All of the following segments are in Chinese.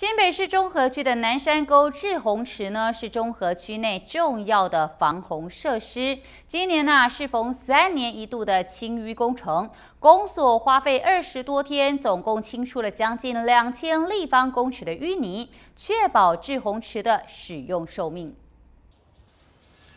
新北市中和区的南山沟滞洪池呢，是中和区内重要的防洪设施。今年呢，适逢三年一度的清淤工程，公所花费二十多天，总共清出了将近两千立方公尺的淤泥，确保滞洪池的使用寿命。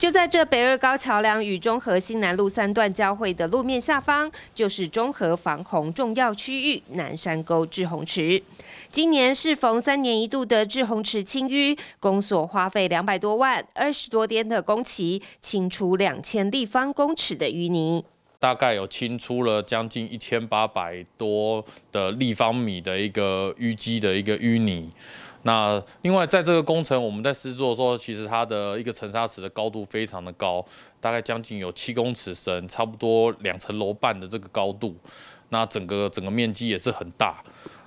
就在这北二高桥梁与中和新南路三段交汇的路面下方，就是中和防洪重要区域南山沟滞洪池。今年适逢三年一度的滞洪池清淤，公所花费两百多万，二十多天的工期，清出两千立方公尺的淤泥，大概有清出了将近一千八百多的立方米的一个淤积的一个淤泥。那另外，在这个工程，我们在施作的时候，其实它的一个沉沙池的高度非常的高，大概将近有七公尺深，差不多两层楼半的这个高度。那整个整个面积也是很大。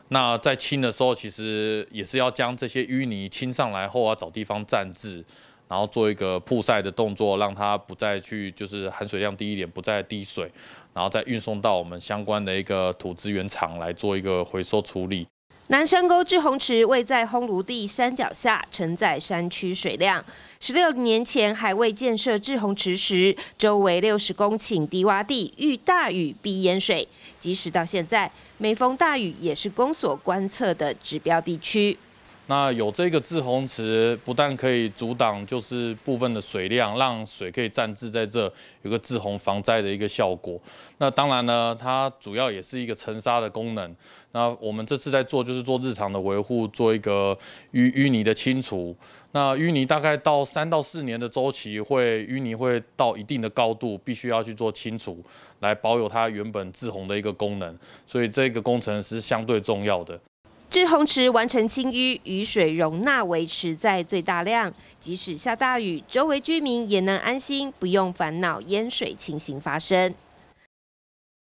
那在清的时候，其实也是要将这些淤泥清上来后，要找地方暂置，然后做一个曝晒的动作，让它不再去就是含水量低一点，不再滴水，然后再运送到我们相关的一个土资源厂来做一个回收处理。南山沟滞洪池位在烘炉地山脚下，承载山区水量。十六年前还未建设滞洪池时，周围六十公顷低洼地遇大雨必淹水。即使到现在，每逢大雨也是公所观测的指标地区。那有这个滞洪池，不但可以阻挡就是部分的水量，让水可以暂置在这，有个滞洪防灾的一个效果。那当然呢，它主要也是一个沉沙的功能。那我们这次在做就是做日常的维护，做一个淤淤泥的清除。那淤泥大概到三到四年的周期，会淤泥会到一定的高度，必须要去做清除，来保有它原本滞洪的一个功能。所以这个工程是相对重要的。至洪池完成清淤，雨水容纳维持在最大量，即使下大雨，周围居民也能安心，不用烦恼淹水情形发生。